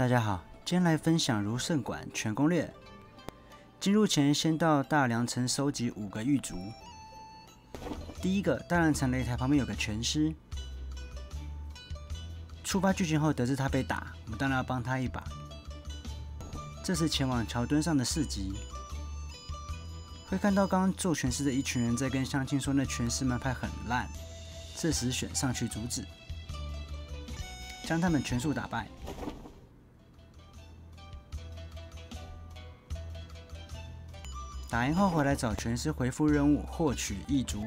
大家好，今天来分享如圣馆全攻略。进入前，先到大梁城收集五个玉竹。第一个，大梁城擂台旁边有个拳师。触发剧情后，得知他被打，我们当然要帮他一把。这时前往桥墩上的市集，会看到刚刚做拳师的一群人在跟乡亲说那拳师门派很烂。这时选上去阻止，将他们全数打败。打赢后回来找拳师回复任务，获取异族，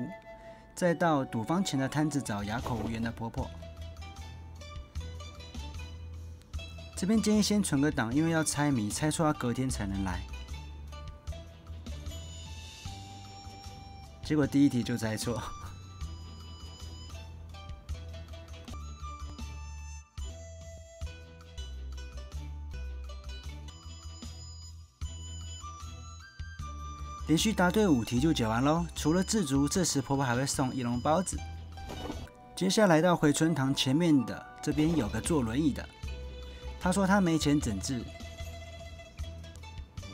再到赌坊前的摊子找哑口无言的婆婆。这边建议先存个档，因为要猜谜，猜错要隔天才能来。结果第一题就猜错。连续答对五题就解完喽。除了自足，这时婆婆还会送一笼包子。接下来到回春堂前面的这边有个坐轮椅的，他说他没钱整治，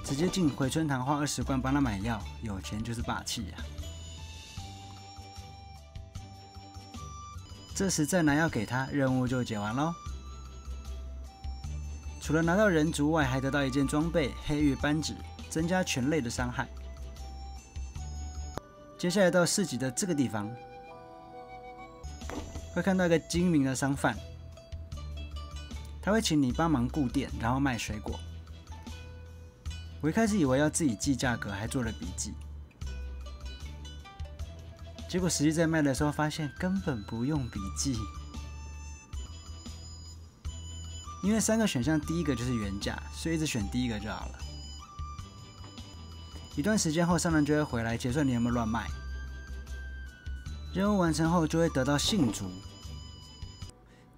直接进回春堂花二十贯帮他买药，有钱就是霸气呀。这时再拿药给他，任务就解完喽。除了拿到人族外，还得到一件装备黑玉扳指，增加全类的伤害。接下来到市集的这个地方，会看到一个精明的商贩，他会请你帮忙顾店，然后卖水果。我一开始以为要自己记价格，还做了笔记，结果实际在卖的时候发现根本不用笔记，因为三个选项第一个就是原价，所以一直选第一个就好了。一段时间后，商人就会回来结算你有没有乱卖。任务完成后，就会得到信竹。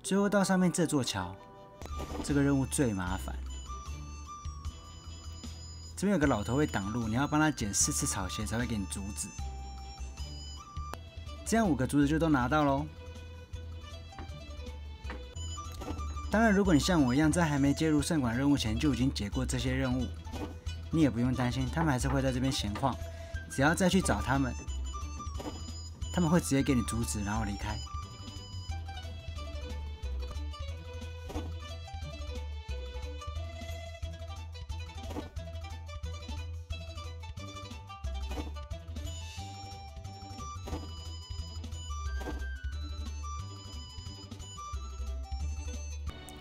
最后到上面这座桥，这个任务最麻烦。这边有个老头会挡路，你要帮他捡四次草鞋才会给你竹子。这样五个竹子就都拿到喽。当然，如果你像我一样，在还没接入圣馆任务前就已经解过这些任务。你也不用担心，他们还是会在这边闲晃。只要再去找他们，他们会直接给你阻止，然后离开。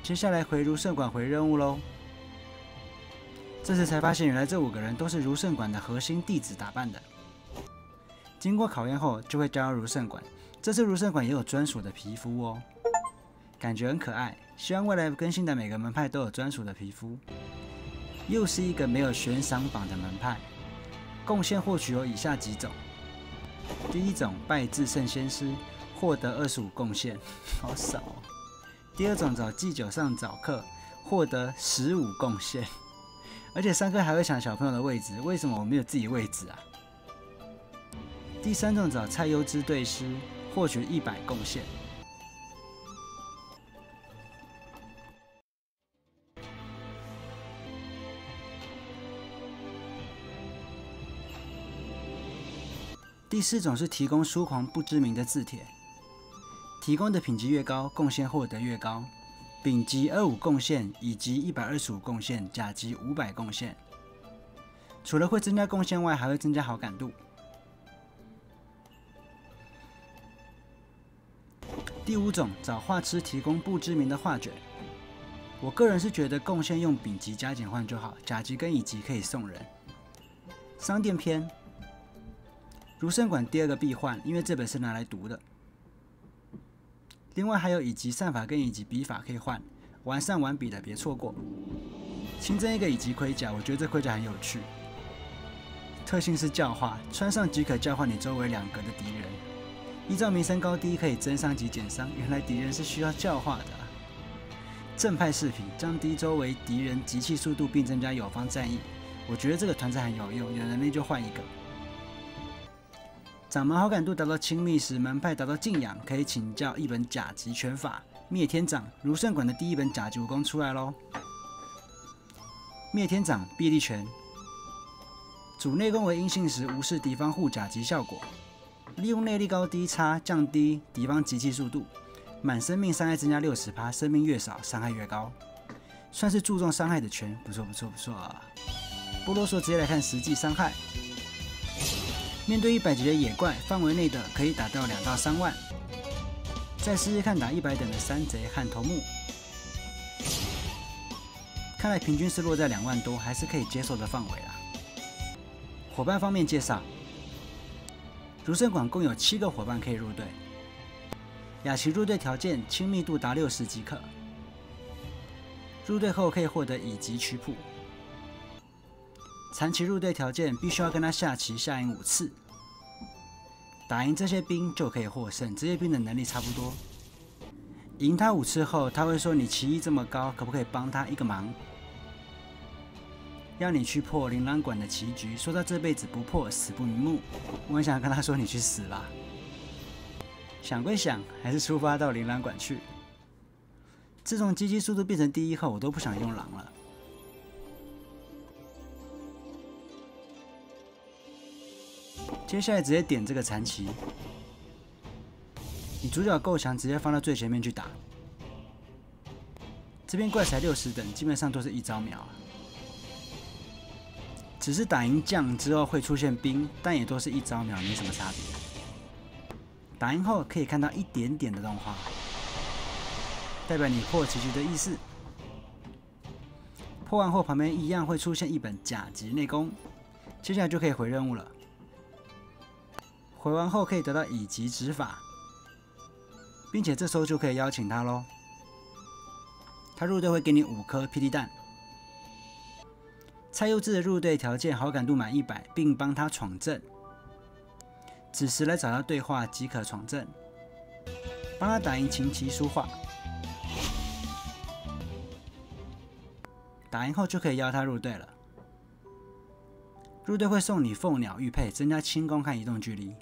接下来回如圣馆回任务喽。这时才发现，原来这五个人都是如圣馆的核心弟子打扮的。经过考验后，就会加入如圣馆。这次如圣馆也有专属的皮肤哦，感觉很可爱。希望未来更新的每个门派都有专属的皮肤。又是一个没有悬赏榜的门派，贡献获取有以下几种：第一种拜至圣先师，获得二十五贡献，好少哦。第二种找祭酒上早客，获得十五贡献。而且三哥还会抢小朋友的位置，为什么我没有自己位置啊？第三种找蔡优之对师，获取一百贡献。第四种是提供书狂不知名的字帖，提供的品级越高，贡献获得越高。丙级二五贡献，乙级一百二十五贡献，甲级五百贡献。除了会增加贡献外，还会增加好感度。第五种，找画痴提供不知名的画卷。我个人是觉得贡献用丙级加减换就好，甲级跟乙级可以送人。商店篇，如圣馆第二个必换，因为这本是拿来读的。另外还有乙级善法跟乙级笔法可以换，完善完笔的别错过。新增一个乙级盔甲，我觉得这盔甲很有趣。特性是教化，穿上即可教化你周围两格的敌人。依照名声高低可以增伤及减伤，原来敌人是需要教化的。正派饰品，降低周围敌人集气速度并增加友方战役。我觉得这个团战很有用，有能力就换一个。掌门好感度达到亲密时，门派达到敬仰，可以请教一本甲级拳法灭天掌。如圣馆的第一本甲级武功出来喽！灭天掌臂力拳，主内功为阴性时无视敌方护甲级效果，利用内力高低差降低敌方集气速度，满生命伤害增加六十趴，生命越少伤害越高，算是注重伤害的拳，不错不错不错啊！不啰嗦，直接来看实际伤害。面对一百级的野怪，范围内的可以打到两到三万。再试试看打一百等的山贼和头目。看来平均是落在两万多，还是可以接受的范围啦。伙伴方面介绍，如生馆共有七个伙伴可以入队。雅琪入队条件亲密度达六十即可。入队后可以获得乙级曲谱。残棋入队条件必须要跟他下棋下赢五次，打赢这些兵就可以获胜。这些兵的能力差不多。赢他五次后，他会说：“你棋艺这么高，可不可以帮他一个忙？”要你去破琳琅馆的棋局，说他这辈子不破，死不瞑目。我很想跟他说：“你去死吧！”想归想，还是出发到琳琅馆去。自从机机速度变成第一后，我都不想用狼了。接下来直接点这个残棋，你主角够强，直接放到最前面去打。这边怪才六十等，基本上都是一招秒。只是打赢将之后会出现兵，但也都是一招秒，没什么差别。打赢后可以看到一点点的动画，代表你破棋局的意思。破完后旁边一样会出现一本甲级内功，接下来就可以回任务了。回完后可以得到乙级指法，并且这时候就可以邀请他喽。他入队会给你五颗霹雳弹。蔡幼稚的入队条件好感度满一百，并帮他闯阵。此时来找他对话即可闯阵，帮他打赢琴棋书画。打赢后就可以邀他入队了。入队会送你凤鸟玉佩，增加轻功和移动距离。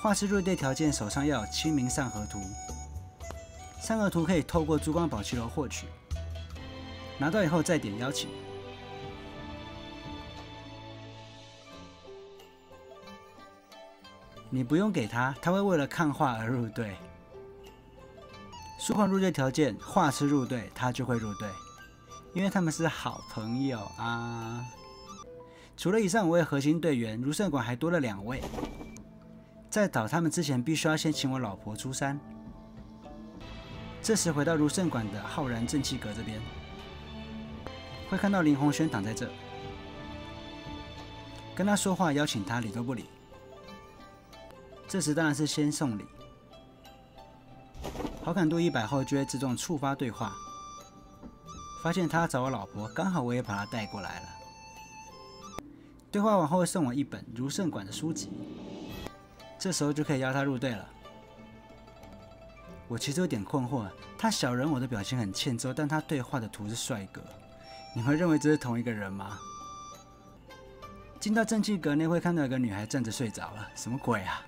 画师入队条件手上要有清明上河图，上河图可以透过珠光宝气楼获取，拿到以后再点邀请。你不用给他，他会为了看画而入队。书画入队条件，画师入队，他就会入队，因为他们是好朋友啊。除了以上五位核心队员，如圣馆还多了两位。在找他们之前，必须要先请我老婆出山。这时回到如圣馆的浩然正气阁这边，会看到林红轩躺在这，跟他说话，邀请他理都不理。这时当然是先送礼，好感度一百后就会自动触发对话。发现他找我老婆，刚好我也把他带过来了。对话完后会送我一本如圣馆的书籍，这时候就可以邀他入队了。我其实有点困惑，他小人我的表情很欠揍，但他对话的图是帅哥，你会认为这是同一个人吗？进到正气阁内会看到一个女孩站着睡着了，什么鬼啊？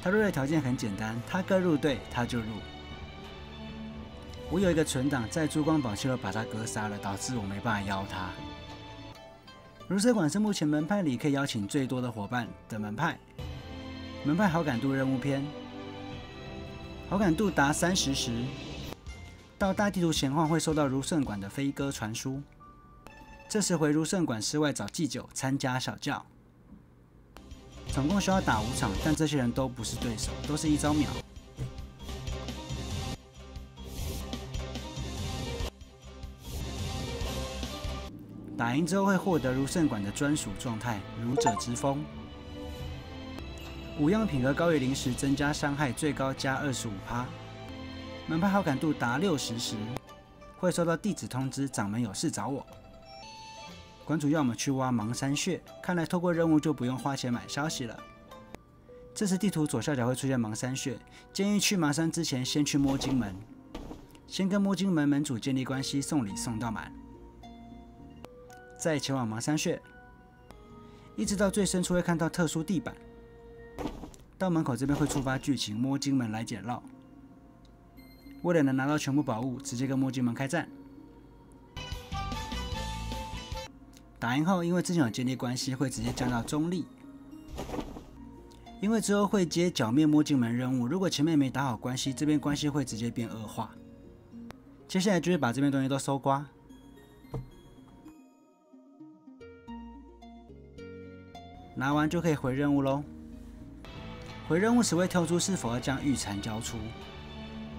他入队条件很简单，他哥入队他就入。我有一个存档在珠光宝气楼把他哥杀了，导致我没办法邀他。如色馆是目前门派里可以邀请最多的伙伴的门派。门派好感度任务篇，好感度达三十时，到大地图闲晃会收到如圣馆的飞鸽传书。这时回如圣馆室外找祭酒参加小教。总共需要打五场，但这些人都不是对手，都是一招秒。打赢之后会获得如圣馆的专属状态——儒者之风。五样品格高于零时，增加伤害最高加二十五趴。门派好感度达六十时，会收到地址通知，掌门有事找我。馆主要么去挖芒山穴，看来透过任务就不用花钱买消息了。这时地图左下角会出现芒山穴，建议去芒山之前先去摸金门，先跟摸金门门主建立关系，送礼送到满，再前往芒山穴，一直到最深处会看到特殊地板，到门口这边会触发剧情摸金门来捡漏。为了能拿到全部宝物，直接跟摸金门开战。打赢后，因为之前有建立关系，会直接降到中立。因为之后会接剿灭摸金门任务，如果前面没打好关系，这边关系会直接变恶化。接下来就是把这边东西都搜刮，拿完就可以回任务喽。回任务时会跳出是否要将玉蝉交出。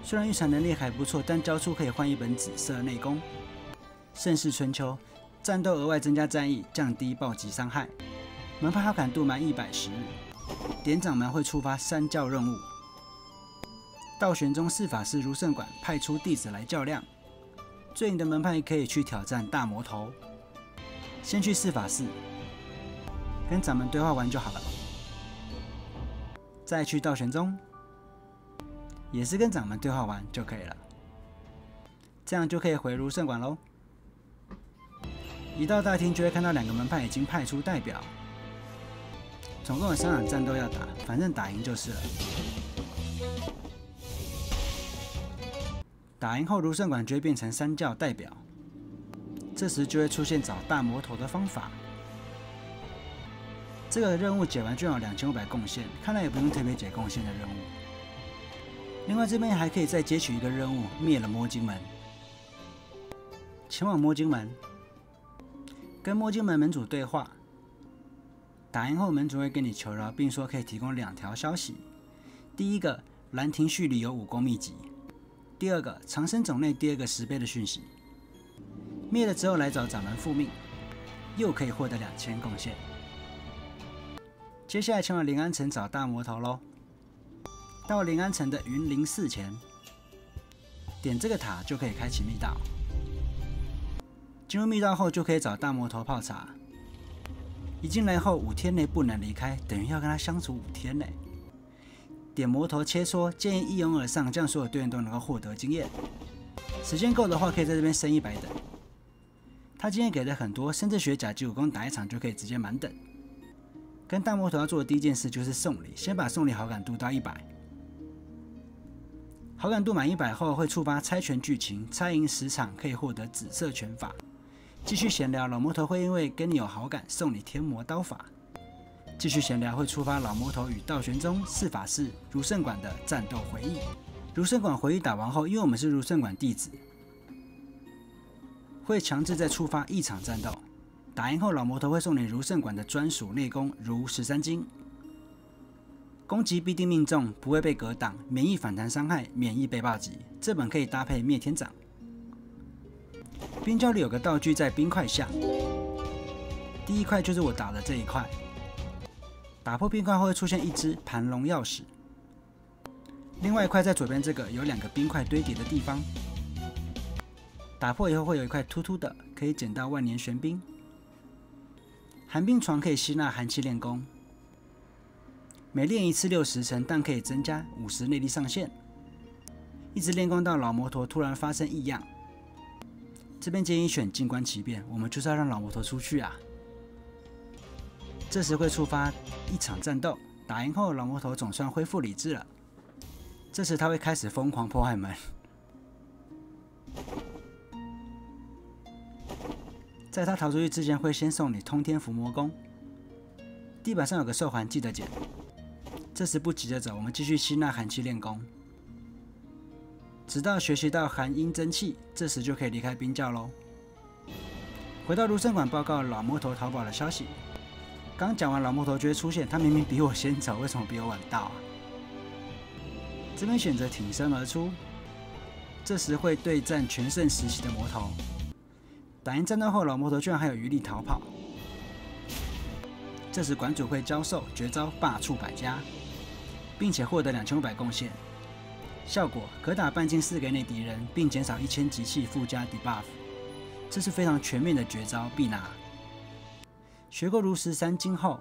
虽然玉蝉能力还不错，但交出可以换一本紫色内功。盛世春秋，战斗额外增加战役，降低暴击伤害。门派好感度满一百十，点掌门会触发三教任务。道玄宗四法师如圣馆派出弟子来较量，最硬的门派可以去挑战大魔头。先去四法寺，跟掌门对话完就好了。再去道玄宗，也是跟掌门对话完就可以了。这样就可以回如圣馆喽。一到大厅就会看到两个门派已经派出代表，总共有三场战斗要打，反正打赢就是了。打赢后，如圣馆就会变成三教代表，这时就会出现找大魔头的方法。这个任务解完就有两千五百贡献，看来也不用特别解贡献的任务。另外这边还可以再接取一个任务，灭了魔晶门，前往魔晶门，跟魔晶门门主对话。打赢后，门主会跟你求饶，并说可以提供两条消息：第一个，兰亭序里有武功秘籍。第二个长生种类第二个十倍的讯息，灭了之后来找掌门复命，又可以获得两千贡献。接下来前往临安城找大魔头喽。到临安城的云林寺前，点这个塔就可以开启密道。进入密道后就可以找大魔头泡茶。一进来后五天内不能离开，等于要跟他相处五天呢。点魔头切磋，建议一拥而上，这样所有队员都能够获得经验。时间够的话，可以在这边升一百等。他经验给的很多，甚至学甲级武功打一场就可以直接满等。跟大魔头要做的第一件事就是送礼，先把送礼好感度到一百。好感度满一百后，会触发猜拳剧情，猜赢十场可以获得紫色拳法。继续闲聊，老魔头会因为跟你有好感，送你天魔刀法。继续闲聊会触发老魔头与道玄宗四法师如圣馆的战斗回忆。如圣馆回忆打完后，因为我们是如圣馆弟子，会强制再触发一场战斗。打赢后，老魔头会送你如圣馆的专属内功如十三经，攻击必定命中，不会被格挡，免疫反弹伤害，免疫被暴击。这本可以搭配灭天掌。冰窖里有个道具在冰块下，第一块就是我打的这一块。打破冰块后会出现一只盘龙钥匙，另外一块在左边这个有两个冰块堆叠的地方，打破以后会有一块突突的，可以捡到万年玄冰。寒冰床可以吸纳寒气练功，每练一次六十层，但可以增加五十内力上限。一直练功到老魔头突然发生异样，这边建议选静观其变，我们就是要让老魔头出去啊。这时会触发一场战斗，打赢后老魔头总算恢复理智了。这时他会开始疯狂破坏门，在他逃出去之前会先送你通天伏魔功。地板上有个兽环，记得捡。这时不急着走，我们继续吸纳寒气练功，直到学习到寒阴真气，这时就可以离开冰窖喽。回到如圣馆报告老魔头逃跑的消息。刚讲完，老魔头就会出现。他明明比我先走，为什么比我晚到啊？这边选择挺身而出，这时会对战全盛时期的魔头。打赢战斗后，老魔头居然还有余力逃跑。这时馆主会教授绝招罢黜百家，并且获得两千五百贡献。效果可打半径四格内敌人，并减少一千集气附加 debuff。这是非常全面的绝招，必拿。学过如石三经后，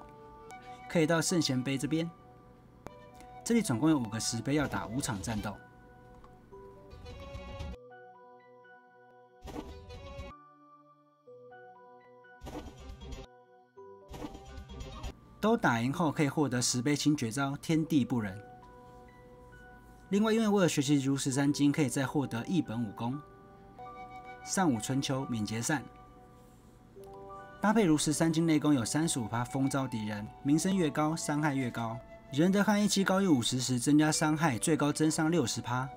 可以到圣贤碑这边。这里总共有五个石碑，要打五场战斗。都打赢后，可以获得石碑清绝招天地不仁。另外，因为为了学习如十三经，可以再获得一本武功——上武春秋敏捷扇。搭配如十三经内功有三十五趴风招敌人，名声越高伤害越高。仁德汉一期高于五十时增加伤害，最高增伤六十趴。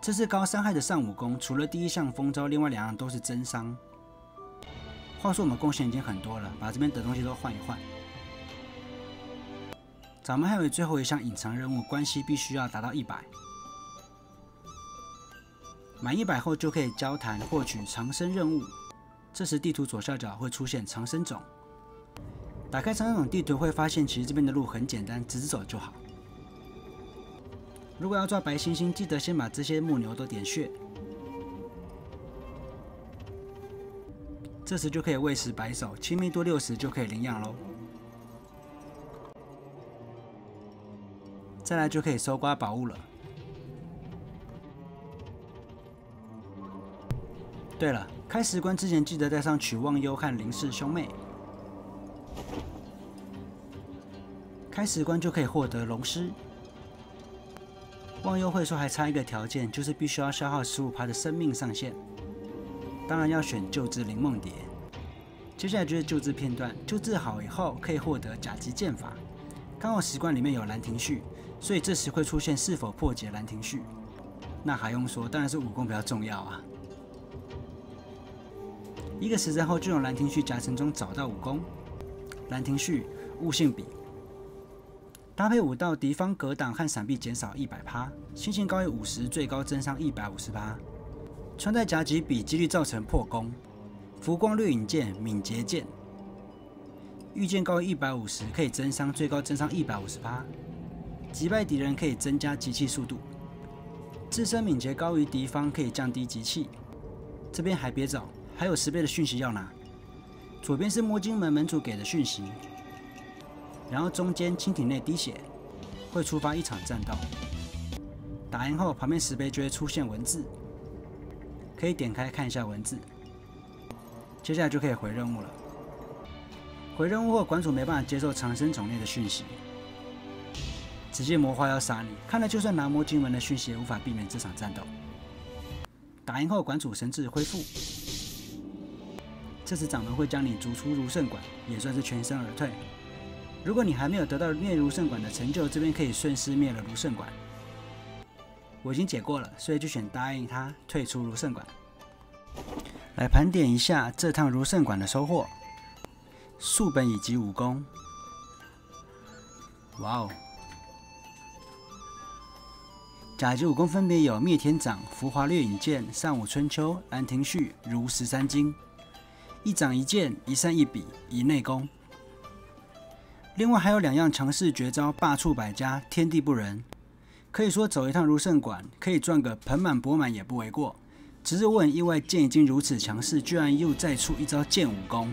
这是高伤害的上武功，除了第一项风招，另外两样都是增伤。话说我们贡献已经很多了，把这边的东西都换一换。咱们还有最后一项隐藏任务，关系必须要达到一百。满一百后就可以交谈获取长生任务。这时地图左下角会出现长生种。打开长生种地图会发现，其实这边的路很简单，直直走就好。如果要抓白猩猩，记得先把这些木牛都点穴。这时就可以喂食白手，亲密度六十就可以领养喽。再来就可以搜刮宝物了。对了，开石棺之前记得带上曲忘忧和林氏兄妹。开石棺就可以获得龙狮。忘忧会说还差一个条件，就是必须要消耗十五趴的生命上限。当然要选救治林梦蝶。接下来就是救治片段，救治好以后可以获得甲级剑法。刚好石关里面有兰亭序，所以这时会出现是否破解兰亭序。那还用说，当然是武功比较重要啊。一个时辰后，就从兰亭序夹层中找到武功。兰亭序悟性笔，搭配武道敌方格挡和闪避减少一百趴，星星高于五十，最高增伤一百五十趴。穿戴甲级笔几率造成破功。浮光掠影剑敏捷剑，御剑高于一百五十可以增伤，最高增伤一百五十趴。击败敌人可以增加集气速度。自身敏捷高于敌方可以降低集气。这边还别走。还有十倍的讯息要拿，左边是摸金门门主给的讯息，然后中间蜻蜓内滴血，会触发一场战斗。打赢后，旁边石碑就会出现文字，可以点开看一下文字。接下来就可以回任务了。回任务后，馆主没办法接受长生种类的讯息，直接魔化要杀你。看来就算拿摸金门的讯息，也无法避免这场战斗。打赢后，馆主神智恢复。这次掌门会将你逐出如圣馆，也算是全身而退。如果你还没有得到灭如圣馆的成就，这边可以顺势灭了如圣馆。我已经解过了，所以就选答应他退出如圣馆。来盘点一下这趟如圣馆的收获：数本以及武功。哇哦！甲级武功分别有灭天掌、浮华掠影剑、上武春秋、兰亭序、如十三经。一掌一剑，一扇一笔，一内功。另外还有两样强势绝招，罢黜百家，天地不仁。可以说走一趟如圣馆，可以赚个盆满钵满也不为过。只是我很意外，剑已经如此强势，居然又再出一招剑武功。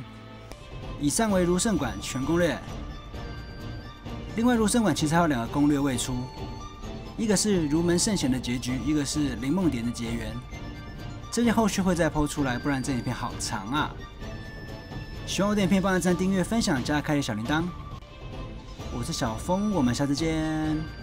以上为如圣馆全攻略。另外，如圣馆其实还有两个攻略未出，一个是如门圣贤的结局，一个是林梦蝶的结缘。这些后续会再抛出来，不然这影片好长啊。喜欢我的影片，帮按赞、订阅、分享、加开启小铃铛。我是小峰，我们下次见。